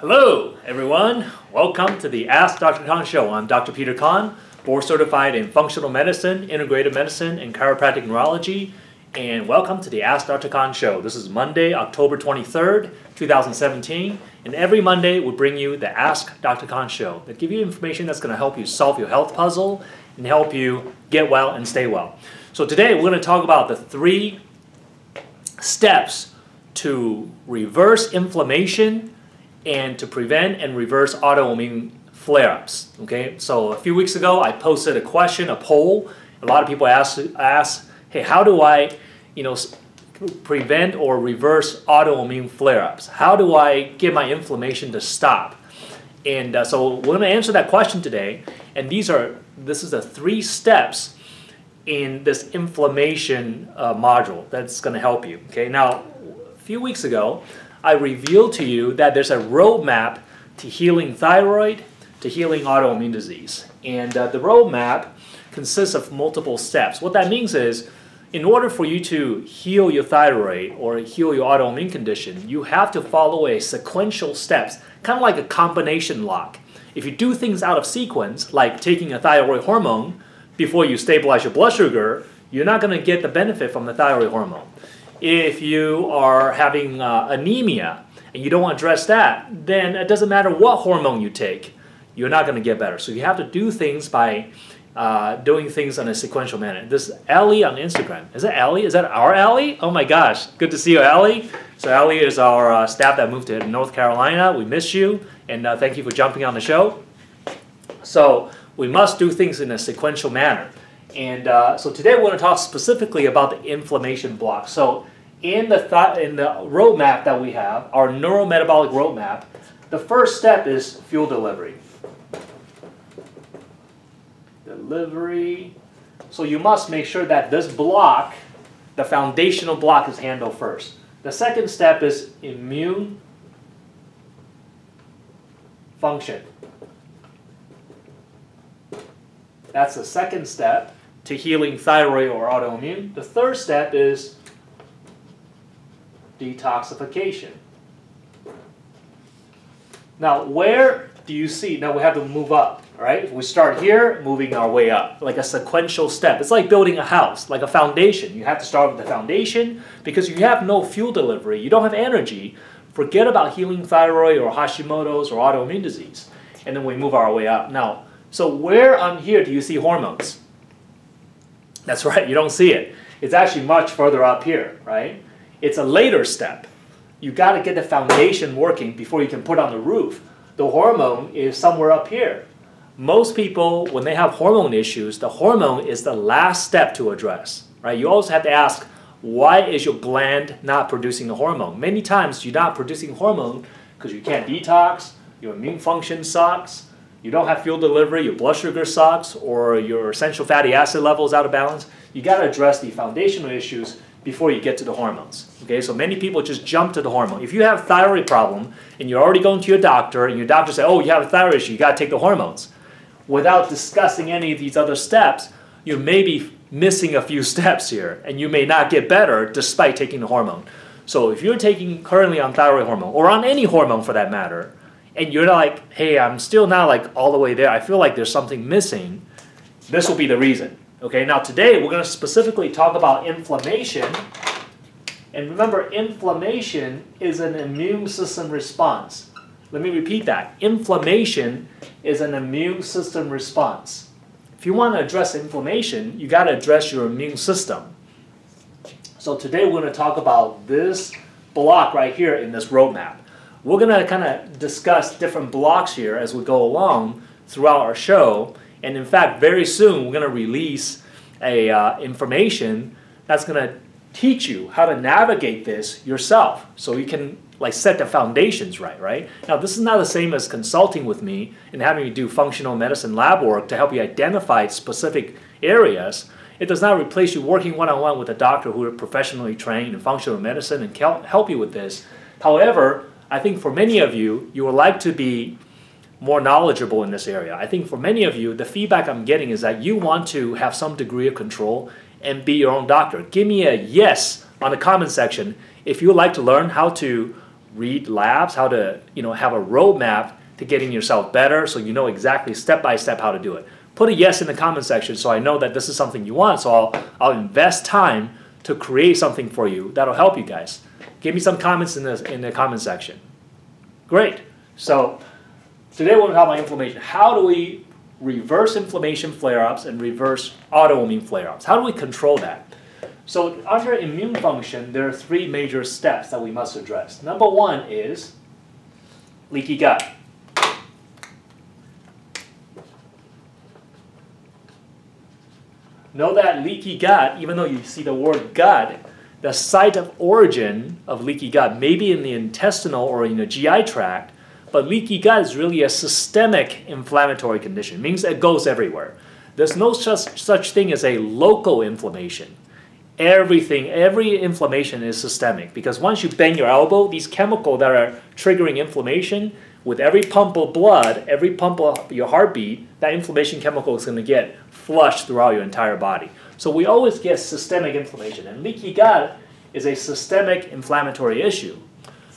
Hello, everyone. Welcome to the Ask Dr. Kan show. I'm Dr. Peter Kan, board certified in functional medicine, integrative medicine, and chiropractic neurology. And welcome to the Ask Dr. Kan show. This is Monday, October 23rd, 2017. And every Monday, we bring you the Ask Dr. Kan show that give you information that's going to help you solve your health puzzle and help you get well and stay well. So today, we're going to talk about the three steps to reverse inflammation and to prevent and reverse autoimmune flare-ups. Okay, so a few weeks ago I posted a question, a poll. A lot of people asked, asked hey, how do I, you know, prevent or reverse autoimmune flare-ups? How do I get my inflammation to stop? And uh, so we're going to answer that question today. And these are this is the three steps in this inflammation uh, module that's going to help you. Okay, now a few weeks ago I revealed to you that there's a roadmap to healing thyroid, to healing autoimmune disease. And uh, the roadmap consists of multiple steps. What that means is, in order for you to heal your thyroid or heal your autoimmune condition, you have to follow a sequential steps, kind of like a combination lock. If you do things out of sequence, like taking a thyroid hormone before you stabilize your blood sugar, you're not going to get the benefit from the thyroid hormone if you are having uh, anemia and you don't address that, then it doesn't matter what hormone you take, you're not going to get better. So you have to do things by uh, doing things in a sequential manner. This Ellie on Instagram. Is that Ellie? Is that our Ellie? Oh my gosh, good to see you, Ellie. So Ellie is our uh, staff that moved to North Carolina. We miss you, and uh, thank you for jumping on the show. So we must do things in a sequential manner. And uh, so today we're going to talk specifically about the inflammation block. So in the th in the roadmap that we have, our neurometabolic roadmap, the first step is fuel delivery. Delivery. So you must make sure that this block, the foundational block, is handled first. The second step is immune function. That's the second step to healing thyroid or autoimmune. The third step is detoxification. Now, where do you see? Now we have to move up, right? We start here, moving our way up, like a sequential step. It's like building a house, like a foundation. You have to start with the foundation because you have no fuel delivery, you don't have energy. Forget about healing thyroid or Hashimoto's or autoimmune disease. And then we move our way up. Now, so where on here do you see hormones? That's right, you don't see it. It's actually much further up here, right? It's a later step. You got to get the foundation working before you can put on the roof. The hormone is somewhere up here. Most people, when they have hormone issues, the hormone is the last step to address, right? You always have to ask, why is your gland not producing the hormone? Many times you're not producing hormone because you can't detox, your immune function sucks, you don't have fuel delivery, your blood sugar sucks, or your essential fatty acid level is out of balance, you got to address the foundational issues before you get to the hormones. Okay, so many people just jump to the hormone. If you have thyroid problem and you're already going to your doctor and your doctor says, oh, you have a thyroid issue, you got to take the hormones. Without discussing any of these other steps, you may be missing a few steps here and you may not get better despite taking the hormone. So if you're taking currently on thyroid hormone or on any hormone for that matter, and you're like, hey, I'm still not like all the way there. I feel like there's something missing. This will be the reason. Okay, now today we're going to specifically talk about inflammation. And remember, inflammation is an immune system response. Let me repeat that. Inflammation is an immune system response. If you want to address inflammation, you got to address your immune system. So today we're going to talk about this block right here in this roadmap. We're going to kind of discuss different blocks here as we go along throughout our show. And in fact, very soon we're going to release a uh, information that's going to teach you how to navigate this yourself so you can like set the foundations right right now this is not the same as consulting with me and having you do functional medicine lab work to help you identify specific areas it does not replace you working one-on-one -on -one with a doctor who are professionally trained in functional medicine and help you with this however I think for many of you, you would like to be more knowledgeable in this area. I think for many of you, the feedback I'm getting is that you want to have some degree of control and be your own doctor. Give me a yes on the comment section if you would like to learn how to read labs, how to you know have a roadmap to getting yourself better so you know exactly step by step how to do it. Put a yes in the comment section so I know that this is something you want. So I'll, I'll invest time to create something for you that'll help you guys. Give me some comments in the, in the comment section. Great. So today we'll talk about inflammation. How do we reverse inflammation flare-ups and reverse autoimmune flare-ups? How do we control that? So under immune function, there are three major steps that we must address. Number one is leaky gut. Know that leaky gut, even though you see the word gut, the site of origin of leaky gut may be in the intestinal or in the GI tract, but leaky gut is really a systemic inflammatory condition. It means it goes everywhere. There's no such, such thing as a local inflammation. Everything, every inflammation is systemic because once you bend your elbow, these chemicals that are triggering inflammation, with every pump of blood, every pump of your heartbeat, that inflammation chemical is going to get flushed throughout your entire body. So we always get systemic inflammation, and leaky gut is a systemic inflammatory issue.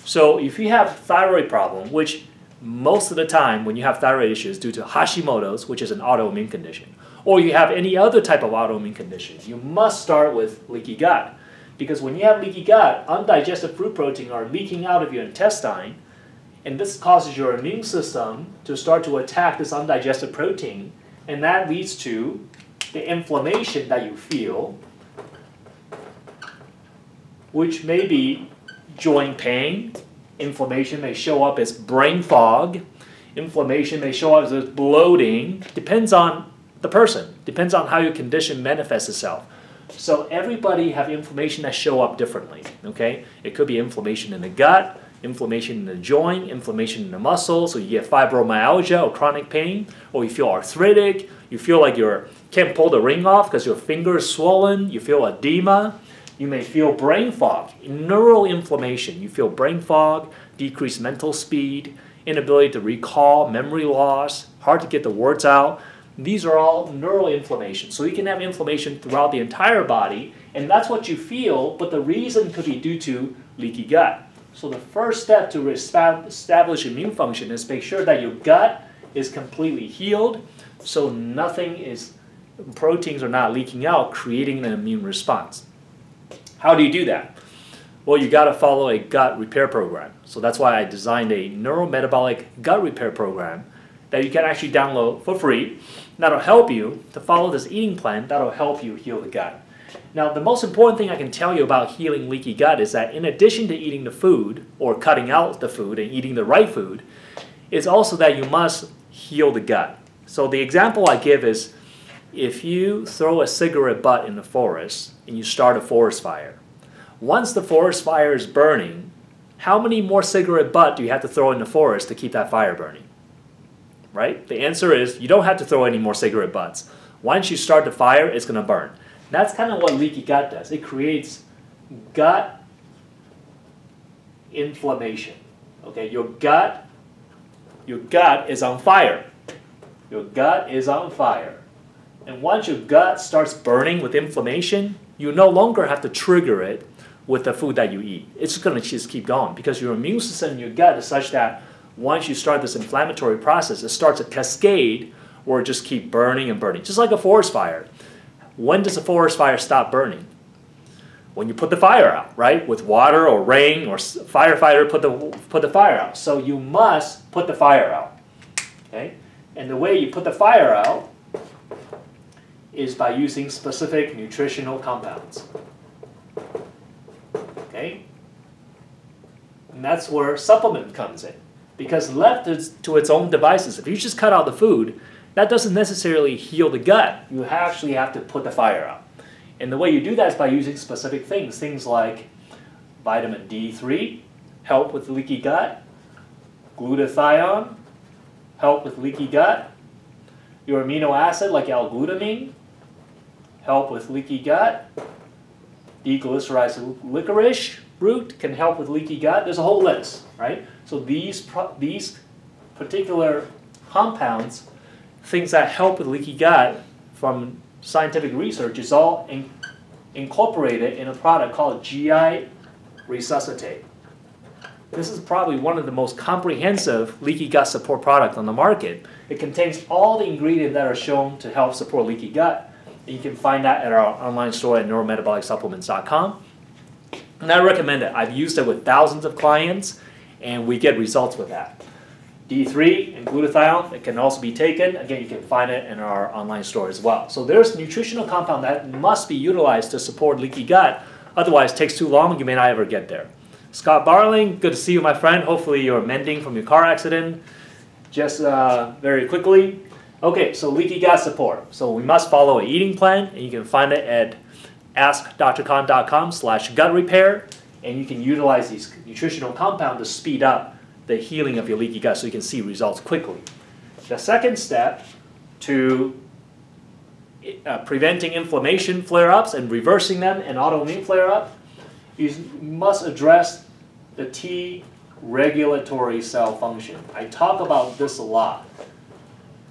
So if you have thyroid problem, which most of the time when you have thyroid issues due to Hashimoto's, which is an autoimmune condition, or you have any other type of autoimmune condition, you must start with leaky gut. Because when you have leaky gut, undigested food protein are leaking out of your intestine, and this causes your immune system to start to attack this undigested protein, and that leads to the inflammation that you feel, which may be joint pain. Inflammation may show up as brain fog. Inflammation may show up as bloating. Depends on the person. Depends on how your condition manifests itself. So everybody have inflammation that show up differently. Okay, it could be inflammation in the gut inflammation in the joint, inflammation in the muscle, so you get fibromyalgia or chronic pain, or you feel arthritic, you feel like you can't pull the ring off because your finger is swollen, you feel edema, you may feel brain fog, neural inflammation, you feel brain fog, decreased mental speed, inability to recall, memory loss, hard to get the words out. These are all neural inflammation. So you can have inflammation throughout the entire body, and that's what you feel, but the reason could be due to leaky gut. So the first step to establish immune function is make sure that your gut is completely healed so nothing is, proteins are not leaking out, creating an immune response. How do you do that? Well, you got to follow a gut repair program. So that's why I designed a neurometabolic gut repair program that you can actually download for free. That'll help you to follow this eating plan that'll help you heal the gut. Now, the most important thing I can tell you about healing leaky gut is that in addition to eating the food or cutting out the food and eating the right food, is also that you must heal the gut. So the example I give is if you throw a cigarette butt in the forest and you start a forest fire, once the forest fire is burning, how many more cigarette butt do you have to throw in the forest to keep that fire burning? Right? The answer is you don't have to throw any more cigarette butts. Once you start the fire, it's going to burn. That's kind of what leaky gut does. It creates gut inflammation. Okay, your gut, your gut is on fire. Your gut is on fire. And once your gut starts burning with inflammation, you no longer have to trigger it with the food that you eat. It's going to just keep going because your immune system in your gut is such that once you start this inflammatory process, it starts a cascade where it just keep burning and burning, just like a forest fire. When does a forest fire stop burning? When you put the fire out, right? With water or rain or firefighter put the, put the fire out. So you must put the fire out, okay? And the way you put the fire out is by using specific nutritional compounds, okay? And that's where supplement comes in. Because left to its own devices, if you just cut out the food, that doesn't necessarily heal the gut. You actually have to put the fire out. And the way you do that is by using specific things. Things like vitamin D3, help with leaky gut. Glutathione, help with leaky gut. Your amino acid like L-glutamine, help with leaky gut. Deglycerized licorice root can help with leaky gut. There's a whole list, right? So these, these particular compounds things that help with leaky gut from scientific research is all in, incorporated in a product called GI Resuscitate. This is probably one of the most comprehensive leaky gut support products on the market. It contains all the ingredients that are shown to help support leaky gut. You can find that at our online store at neurometabolic.supplements.com. And I recommend it. I've used it with thousands of clients, and we get results with that. D3 and glutathione, it can also be taken. Again, you can find it in our online store as well. So there's nutritional compound that must be utilized to support leaky gut. Otherwise, it takes too long, and you may not ever get there. Scott Barling, good to see you, my friend. Hopefully you're mending from your car accident. Just uh, very quickly. Okay, so leaky gut support. So we must follow a eating plan, and you can find it at askdrkan.com slash gut repair, and you can utilize these nutritional compounds to speed up the healing of your leaky gut so you can see results quickly. The second step to uh, preventing inflammation flare-ups and reversing them and autoimmune flare-up, you must address the T regulatory cell function. I talk about this a lot.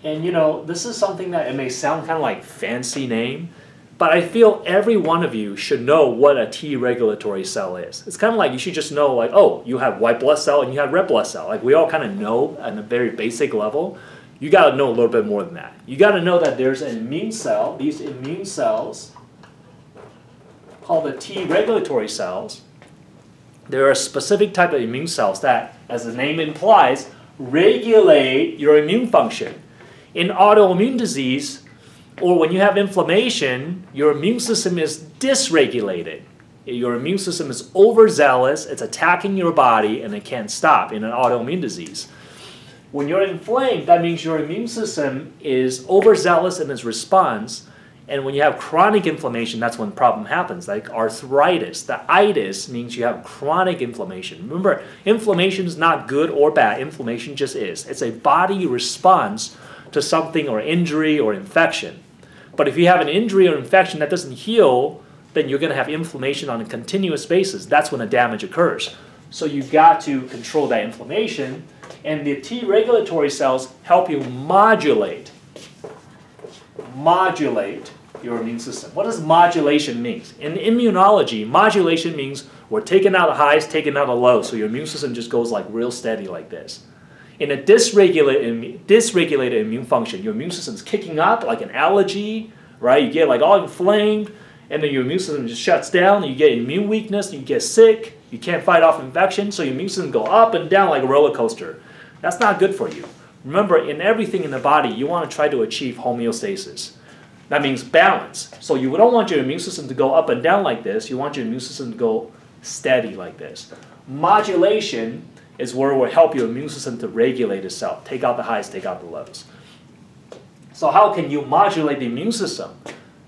And you know, this is something that it may sound kind of like fancy name, but I feel every one of you should know what a T regulatory cell is. It's kind of like you should just know like, oh, you have white blood cell and you have red blood cell. Like we all kind of know at a very basic level. You got to know a little bit more than that. You got to know that there's an immune cell, these immune cells called the T regulatory cells. There are specific type of immune cells that, as the name implies, regulate your immune function. In autoimmune disease, or when you have inflammation, your immune system is dysregulated. Your immune system is overzealous, it's attacking your body, and it can't stop in an autoimmune disease. When you're inflamed, that means your immune system is overzealous in its response. And when you have chronic inflammation, that's when the problem happens, like arthritis. The itis means you have chronic inflammation. Remember, inflammation is not good or bad, inflammation just is. It's a body response to something or injury or infection. But if you have an injury or infection that doesn't heal, then you're going to have inflammation on a continuous basis. That's when the damage occurs. So you've got to control that inflammation, and the T regulatory cells help you modulate, modulate your immune system. What does modulation mean? In immunology, modulation means we're taking out the highs, taking out the lows, so your immune system just goes like real steady like this. In a dysregulated, dysregulated immune function, your immune system is kicking up like an allergy, right? You get like all inflamed, and then your immune system just shuts down, and you get immune weakness, you get sick, you can't fight off infection, so your immune system go up and down like a roller coaster. That's not good for you. Remember, in everything in the body, you want to try to achieve homeostasis. That means balance. So you don't want your immune system to go up and down like this. You want your immune system to go steady like this. Modulation is where it will help your immune system to regulate itself, take out the highs, take out the lows. So how can you modulate the immune system?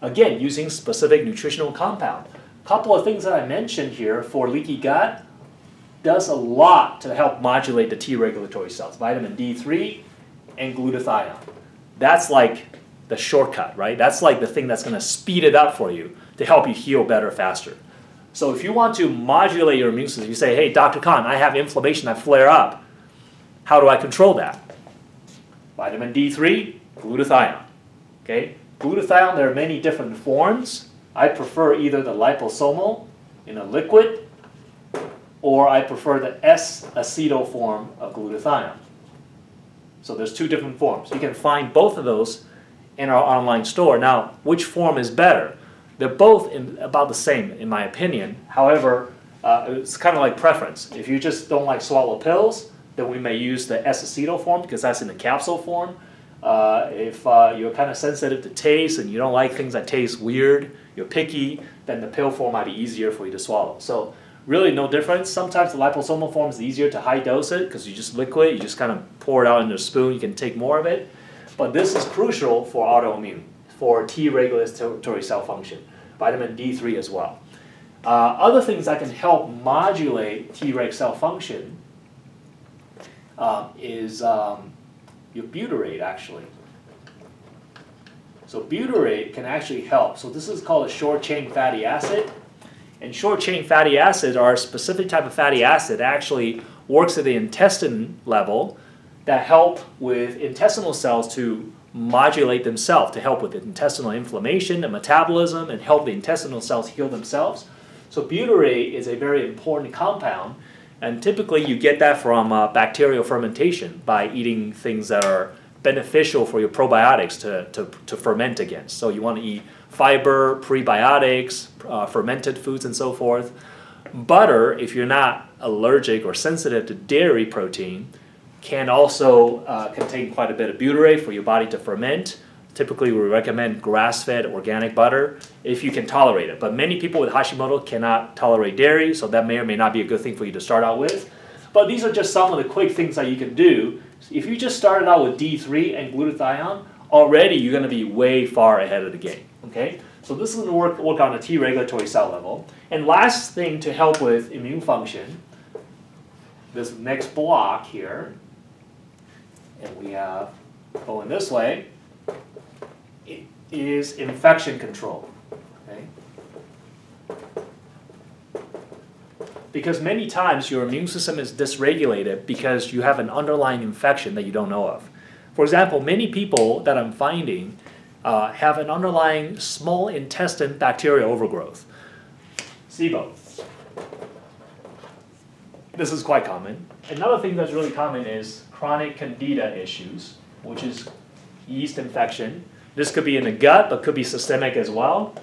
Again, using specific nutritional compound. A couple of things that I mentioned here for leaky gut does a lot to help modulate the T regulatory cells. Vitamin D3 and glutathione. That's like the shortcut, right? That's like the thing that's going to speed it up for you to help you heal better faster. So if you want to modulate your immune system, you say, hey, Dr. Kan, I have inflammation, I flare up. How do I control that? Vitamin D3, glutathione. Okay? Glutathione, there are many different forms. I prefer either the liposomal in a liquid, or I prefer the S-acetyl form of glutathione. So there's two different forms. You can find both of those in our online store. Now, which form is better? They're both in, about the same, in my opinion. However, uh, it's kind of like preference. If you just don't like swallow pills, then we may use the S-acetyl form because that's in the capsule form. Uh, if uh, you're kind of sensitive to taste and you don't like things that taste weird, you're picky, then the pill form might be easier for you to swallow. So really no difference. Sometimes the liposomal form is easier to high dose it because you just liquid, you just kind of pour it out into a spoon, you can take more of it. But this is crucial for autoimmune for T regulatory cell function, vitamin D3 as well. Uh, other things that can help modulate Treg cell function uh, is um, your butyrate actually. So butyrate can actually help. So this is called a short chain fatty acid. And short chain fatty acids are a specific type of fatty acid that actually works at the intestine level that help with intestinal cells to modulate themselves to help with intestinal inflammation and metabolism and help the intestinal cells heal themselves. So butyrate is a very important compound, and typically you get that from uh, bacterial fermentation by eating things that are beneficial for your probiotics to, to, to ferment against. So you want to eat fiber, prebiotics, uh, fermented foods, and so forth. Butter, if you're not allergic or sensitive to dairy protein, can also uh, contain quite a bit of butyrate for your body to ferment. Typically, we recommend grass-fed organic butter if you can tolerate it. But many people with Hashimoto cannot tolerate dairy, so that may or may not be a good thing for you to start out with. But these are just some of the quick things that you can do. If you just started out with D3 and glutathione, already you're going to be way far ahead of the game. Okay, so this is going to work, work on a T regulatory cell level. And last thing to help with immune function, this next block here, and we have going this way, is infection control. Okay? Because many times your immune system is dysregulated because you have an underlying infection that you don't know of. For example, many people that I'm finding uh, have an underlying small intestine bacterial overgrowth. SIBO. This is quite common. Another thing that's really common is chronic candida issues, which is yeast infection. This could be in the gut, but could be systemic as well.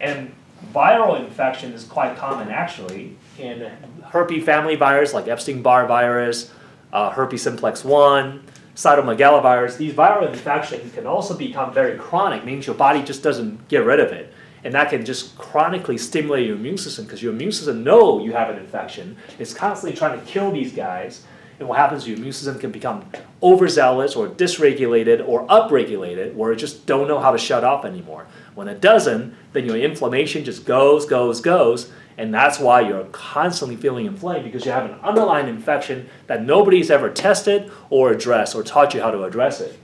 And viral infection is quite common actually in herpes family virus like Epstein-Barr virus, uh, herpes simplex 1, cytomegalovirus. These viral infections can also become very chronic, means your body just doesn't get rid of it. And that can just chronically stimulate your immune system because your immune system know you have an infection. It's constantly trying to kill these guys and what happens, your immune system can become overzealous or dysregulated or upregulated where it just don't know how to shut off anymore. When it doesn't, then your inflammation just goes, goes, goes, and that's why you're constantly feeling inflamed because you have an underlying infection that nobody's ever tested or addressed or taught you how to address it.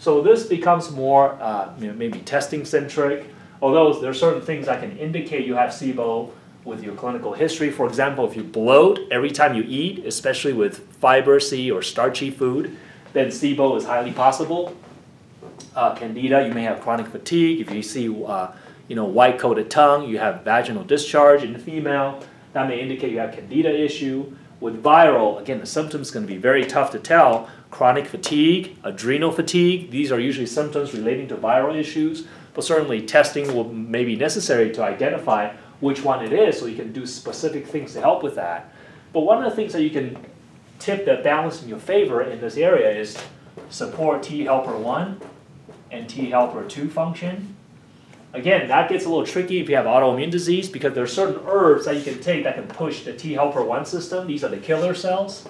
So this becomes more uh, maybe testing centric, although there are certain things that can indicate you have SIBO with your clinical history. For example, if you bloat every time you eat, especially with fibrous or starchy food, then SIBO is highly possible. Uh, candida, you may have chronic fatigue. If you see, uh, you know, white-coated tongue, you have vaginal discharge in the female. That may indicate you have candida issue. With viral, again, the symptoms going to be very tough to tell. Chronic fatigue, adrenal fatigue, these are usually symptoms relating to viral issues, but certainly testing will may be necessary to identify which one it is so you can do specific things to help with that. But one of the things that you can tip the balance in your favor in this area is support T helper 1 and T helper 2 function. Again, that gets a little tricky if you have autoimmune disease because there are certain herbs that you can take that can push the T helper 1 system. These are the killer cells.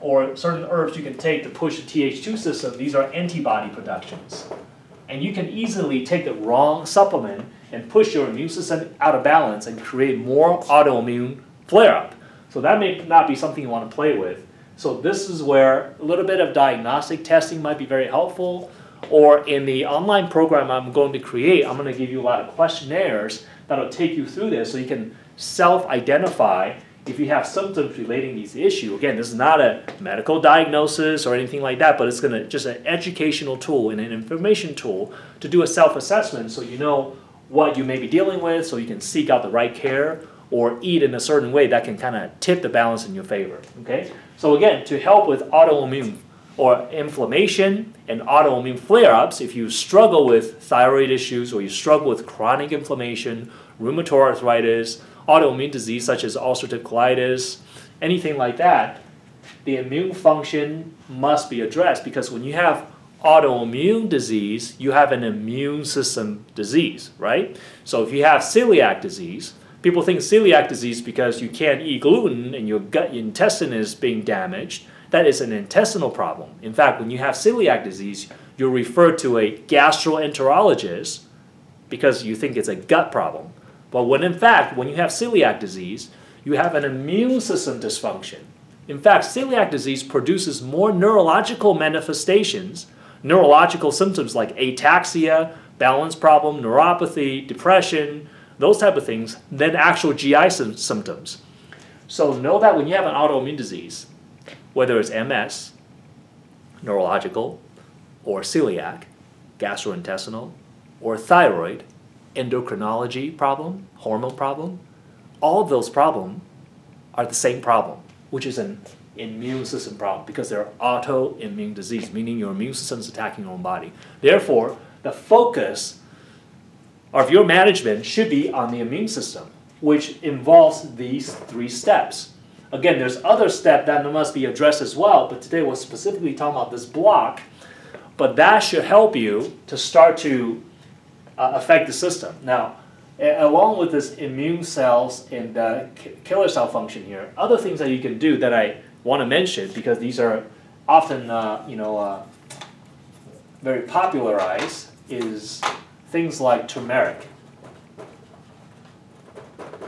Or certain herbs you can take to push the Th2 system. These are antibody productions. And you can easily take the wrong supplement and push your immune system out of balance and create more autoimmune flare up. So that may not be something you want to play with. So this is where a little bit of diagnostic testing might be very helpful. Or in the online program I'm going to create, I'm going to give you a lot of questionnaires that'll take you through this so you can self-identify if you have symptoms relating to these issues. Again, this is not a medical diagnosis or anything like that, but it's going to just an educational tool and an information tool to do a self-assessment so you know what you may be dealing with so you can seek out the right care or eat in a certain way that can kind of tip the balance in your favor. Okay? So again, to help with autoimmune or inflammation and autoimmune flare-ups, if you struggle with thyroid issues or you struggle with chronic inflammation, rheumatoid arthritis, autoimmune disease such as ulcerative colitis, anything like that, the immune function must be addressed because when you have autoimmune disease, you have an immune system disease, right? So if you have celiac disease, people think celiac disease because you can't eat gluten and your gut your intestine is being damaged. That is an intestinal problem. In fact, when you have celiac disease, you're referred to a gastroenterologist because you think it's a gut problem. But when in fact, when you have celiac disease, you have an immune system dysfunction. In fact, celiac disease produces more neurological manifestations neurological symptoms like ataxia, balance problem, neuropathy, depression, those type of things, than actual GI symptoms. So know that when you have an autoimmune disease, whether it's MS, neurological, or celiac, gastrointestinal, or thyroid, endocrinology problem, hormone problem, all of those problems are the same problem, which is an immune system problem because they're autoimmune disease, meaning your immune system is attacking your own body. Therefore, the focus of your management should be on the immune system, which involves these three steps. Again, there's other steps that must be addressed as well, but today we're specifically talking about this block. But that should help you to start to uh, affect the system. Now, along with this immune cells and uh, killer cell function here, other things that you can do that I want to mention because these are often, uh, you know, uh, very popularized is things like turmeric.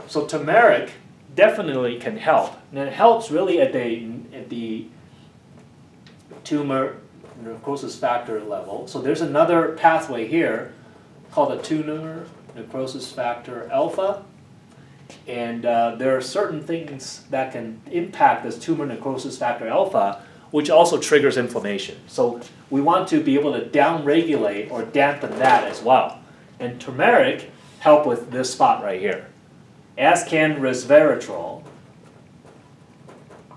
So turmeric definitely can help, and it helps really at the at the tumor necrosis factor level. So there's another pathway here called the tumor necrosis factor alpha. And uh, there are certain things that can impact this tumor necrosis factor alpha, which also triggers inflammation. So we want to be able to downregulate or dampen that as well. And turmeric help with this spot right here, as can resveratrol.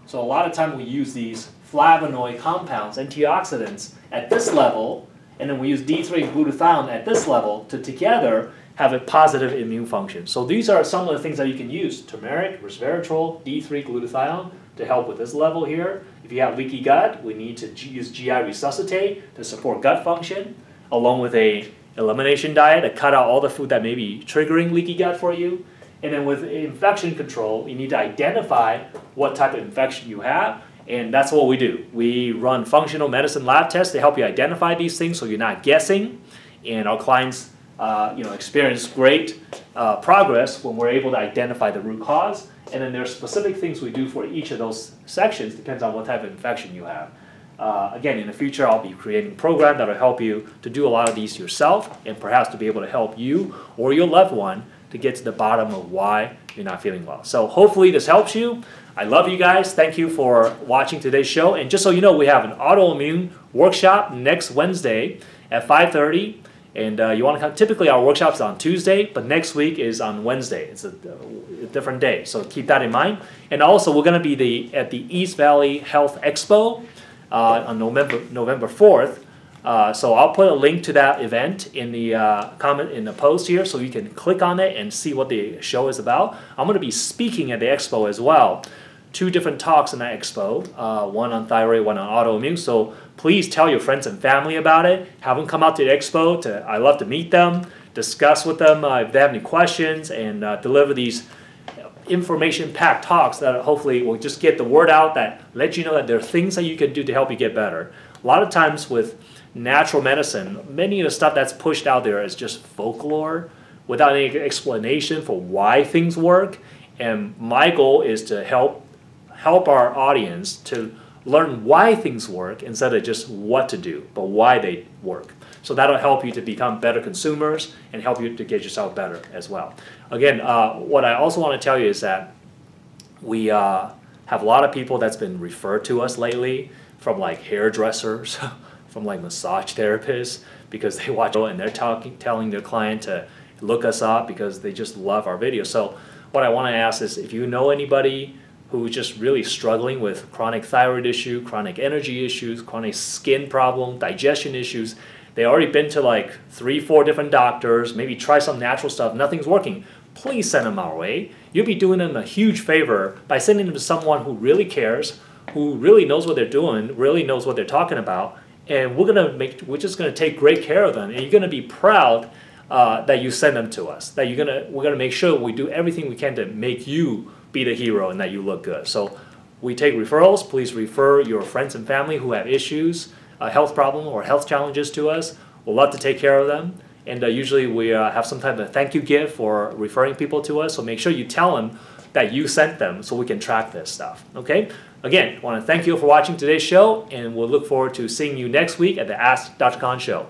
So a lot of time we use these flavonoid compounds, antioxidants, at this level, and then we use D3 glutathione at this level to together have a positive immune function. So these are some of the things that you can use. Turmeric, resveratrol, D3 glutathione to help with this level here. If you have leaky gut, we need to use GI Resuscitate to support gut function, along with a elimination diet to cut out all the food that may be triggering leaky gut for you. And then with infection control, you need to identify what type of infection you have, and that's what we do. We run functional medicine lab tests to help you identify these things so you're not guessing. And our clients uh, you know, experience great uh, progress when we're able to identify the root cause. And then there's specific things we do for each of those sections, depends on what type of infection you have. Uh, again, in the future, I'll be creating a program that will help you to do a lot of these yourself and perhaps to be able to help you or your loved one to get to the bottom of why you're not feeling well. So hopefully this helps you. I love you guys. Thank you for watching today's show. And just so you know, we have an autoimmune workshop next Wednesday at 5.30. And uh, you want to come, typically our workshop's on Tuesday, but next week is on Wednesday. It's a, a different day, so keep that in mind. And also, we're going to be the, at the East Valley Health Expo uh, on November November 4th. Uh, so I'll put a link to that event in the uh, comment in the post here, so you can click on it and see what the show is about. I'm going to be speaking at the expo as well two different talks in that expo, uh, one on thyroid, one on autoimmune. So please tell your friends and family about it. Have them come out to the expo. To I love to meet them, discuss with them uh, if they have any questions, and uh, deliver these information-packed talks that hopefully will just get the word out that let you know that there are things that you can do to help you get better. A lot of times with natural medicine, many of the stuff that's pushed out there is just folklore without any explanation for why things work. And my goal is to help help our audience to learn why things work instead of just what to do, but why they work. So that'll help you to become better consumers and help you to get yourself better as well. Again, uh, what I also want to tell you is that we uh, have a lot of people that's been referred to us lately from like hairdressers, from like massage therapists, because they watch and they're talking, telling their client to look us up because they just love our videos. So what I want to ask is if you know anybody who's just really struggling with chronic thyroid issue, chronic energy issues, chronic skin problem, digestion issues. They already been to like three, four different doctors, maybe try some natural stuff, nothing's working. Please send them our way. You'll be doing them a huge favor by sending them to someone who really cares, who really knows what they're doing, really knows what they're talking about, and we're gonna make we're just gonna take great care of them, and you're gonna be proud uh, that you send them to us. That you're gonna we're gonna make sure we do everything we can to make you be the hero and that you look good. So we take referrals. Please refer your friends and family who have issues, a health problem, or health challenges to us. We'll love to take care of them. And uh, usually we uh, have some type of thank you gift for referring people to us. So make sure you tell them that you sent them so we can track this stuff. Okay? Again, I want to thank you for watching today's show, and we'll look forward to seeing you next week at the Ask Dr. Kan show.